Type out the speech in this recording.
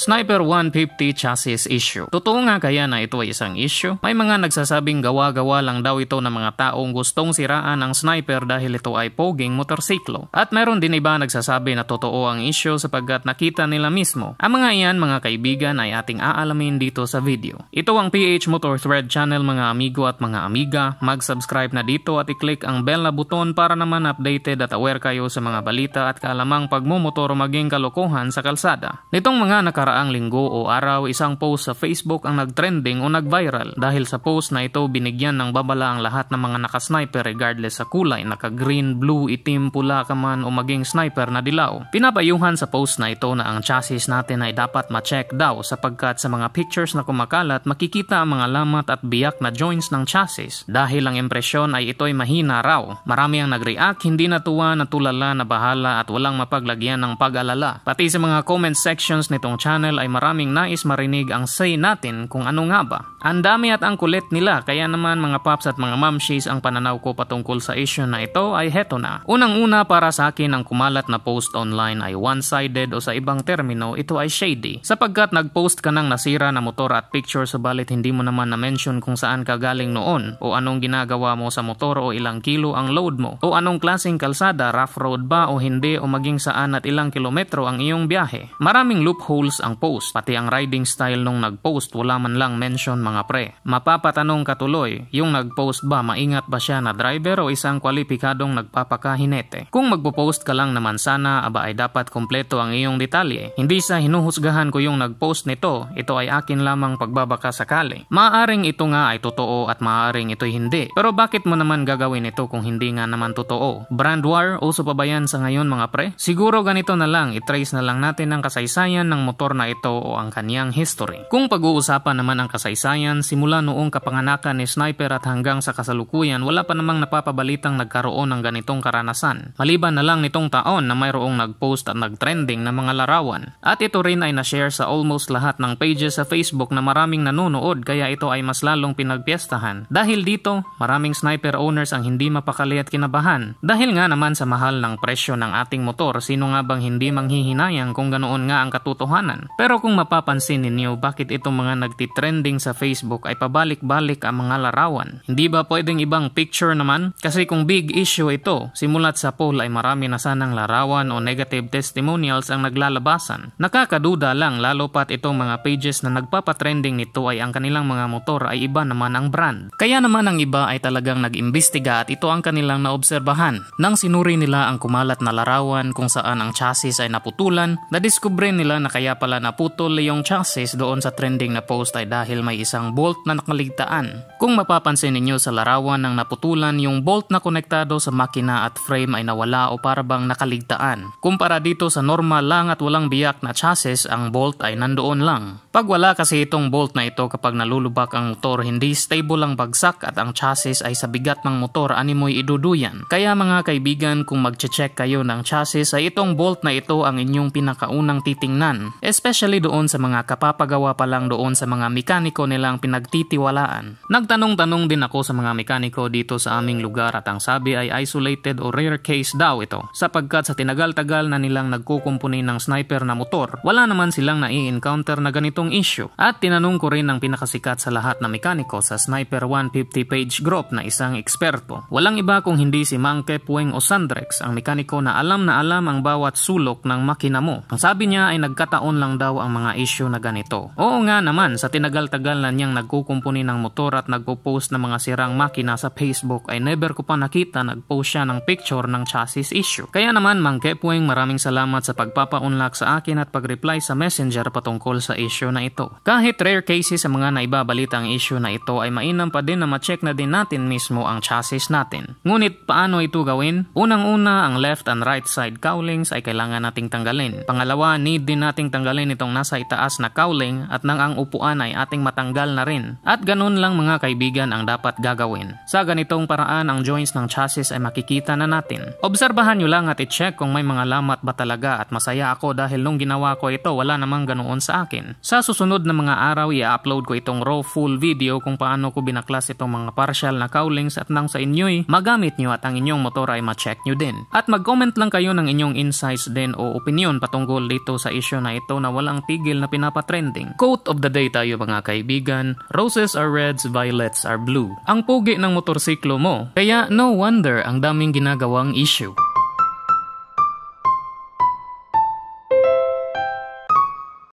Sniper 150 chassis issue. Totoo nga kaya na ito ay isang issue? May mga nagsasabing gawa-gawa lang daw ito ng mga taong gustong siraan ang sniper dahil ito ay poging motorsiklo. At meron din iba nagsasabi na totoo ang issue sapagkat nakita nila mismo. Ang mga iyan mga kaibigan ay ating aalamin dito sa video. Ito ang PH Motor Thread channel mga amigo at mga amiga. Mag-subscribe na dito at i-click ang bell na buton para naman updated at aware kayo sa mga balita at kaalamang pagmumotor maging kalokohan sa kalsada. Nitong mga nakara nakaraang linggo o araw isang post sa Facebook ang nagtrending o nag-viral dahil sa post na ito binigyan ng babala ang lahat ng mga nakasniper regardless sa kulay naka-green, blue, itim, pula ka man o maging sniper na dilaw. Pinapayuhan sa post na ito na ang chassis natin ay dapat ma-check daw sapagkat sa mga pictures na kumakalat makikita ang mga lamat at biyak na joints ng chassis dahil ang impresyon ay ito'y mahina raw. Marami ang nag-react, hindi natuwa, natulala, na bahala at walang mapaglagyan ng pag-alala. Pati sa mga comment sections nitong channel channel ay maraming nais marinig ang say natin kung ano nga ba. Ang dami at ang kulit nila kaya naman mga paps at mga mamshies ang pananaw ko patungkol sa issue na ito ay heto na. Unang-una para sa akin ang kumalat na post online ay one-sided o sa ibang termino ito ay shady. Sapagkat nag-post ka ng nasira na motor at picture subalit hindi mo naman na-mention kung saan ka galing noon o anong ginagawa mo sa motor o ilang kilo ang load mo o anong klaseng kalsada, rough road ba o hindi o maging saan at ilang kilometro ang iyong biyahe. Maraming loopholes ang post, pati ang riding style nung nag-post wala man lang mention mga pre. Mapapatanong katuloy, yung nag-post ba maingat ba siya na driver o isang kwalipikadong nagpapakahinete? Kung magpo-post ka lang naman sana, aba ay dapat kompleto ang iyong detalye. Hindi sa hinuhusgahan ko yung nag-post nito, ito ay akin lamang pagbabaka sakali. Maaring ito nga ay totoo at maaring ito'y hindi. Pero bakit mo naman gagawin ito kung hindi nga naman totoo? Brand war, uso pa ba yan sa ngayon mga pre? Siguro ganito na lang, itrace na lang natin ang kasaysayan ng motor na ito o ang kanyang history. Kung pag-uusapan naman ang kasaysayan, simula noong kapanganakan ni Sniper at hanggang sa kasalukuyan, wala pa namang napapabalitang nagkaroon ng ganitong karanasan. Maliban na lang nitong taon na mayroong nag-post at nag-trending na mga larawan. At ito rin ay na-share sa almost lahat ng pages sa Facebook na maraming nanonood kaya ito ay mas lalong pinagpiestahan. Dahil dito, maraming sniper owners ang hindi mapakali at kinabahan. Dahil nga naman sa mahal ng presyo ng ating motor, sino nga bang hindi manghihinayang kung ganoon nga ang katotohanan? Pero kung mapapansin ninyo bakit itong mga nagtitrending sa Facebook ay pabalik-balik ang mga larawan. Hindi ba pwedeng ibang picture naman? Kasi kung big issue ito, simulat sa poll ay marami na sanang larawan o negative testimonials ang naglalabasan. Nakakaduda lang lalo pat itong mga pages na nagpapatrending nito ay ang kanilang mga motor ay iba naman ang brand. Kaya naman ang iba ay talagang nag-imbestiga at ito ang kanilang naobserbahan. Nang sinuri nila ang kumalat na larawan kung saan ang chassis ay naputulan, nadiskubre nila na kaya pala naputol yung chassis doon sa trending na post ay dahil may isang bolt na nakaligtaan. Kung mapapansin ninyo sa larawan ng naputulan, yung bolt na konektado sa makina at frame ay nawala o parabang nakaligtaan. Kumpara dito sa normal lang at walang biyak na chassis, ang bolt ay nandoon lang. Pag wala kasi itong bolt na ito kapag nalulubak ang motor, hindi stable ang bagsak at ang chassis ay sa bigat ng motor animoy iduduyan. Kaya mga kaibigan, kung magche-check kayo ng chassis ay itong bolt na ito ang inyong pinakaunang titingnan. Especially doon sa mga kapapagawa pa lang doon sa mga mekaniko nilang pinagtitiwalaan. Nagtanong-tanong din ako sa mga mekaniko dito sa aming lugar at ang sabi ay isolated o rare case daw ito sapagkat sa tinagal-tagal na nilang nagkukumpuni ng sniper na motor, wala naman silang nai-encounter na ganitong issue. At tinanong ko rin ang pinakasikat sa lahat na mekaniko sa Sniper 150 page group na isang eksperto. Walang iba kung hindi si Mangke Pueng o Sandrex, ang mekaniko na alam na alam ang bawat sulok ng makina mo. Ang sabi niya ay nagkataon lang daw ang mga issue na ganito. Oo nga naman, sa tinagal-tagal na niyang nagkukumpuni ng motor at nagpo-post ng mga sirang makina sa Facebook ay never ko pa nakita nagpost siya ng picture ng chassis issue. Kaya naman Mang Kepweng maraming salamat sa pagpapa-unlock sa akin at pag-reply sa messenger patungkol sa issue na ito. Kahit rare cases sa mga naibabalita ang issue na ito ay mainam pa din na ma-check na din natin mismo ang chassis natin. Ngunit paano ito gawin? Unang-una ang left and right side cowlings ay kailangan nating tanggalin. Pangalawa, need din nating tanggalin nitong nasa itaas na cowling at nang ang upuan ay ating matanggal na rin. At ganun lang mga kaibigan ang dapat gagawin. Sa ganitong paraan ang joints ng chassis ay makikita na natin. Obserbahan nyo lang at i-check kung may mga lamat ba talaga at masaya ako dahil nung ginawa ko ito wala namang ganoon sa akin. Sa Sa susunod na mga araw, i-upload ko itong raw full video kung paano ko binaklas itong mga partial na cowlings at nang sa inyo'y magamit nyo at ang inyong motor ay ma-check nyo din. At mag-comment lang kayo ng inyong insights din o opinion patungkol dito sa issue na ito na walang tigil na pinapatrending. Quote of the day tayo mga kaibigan, Roses are reds, violets are blue. Ang pugi ng motorsiklo mo, kaya no wonder ang daming ginagawang issue.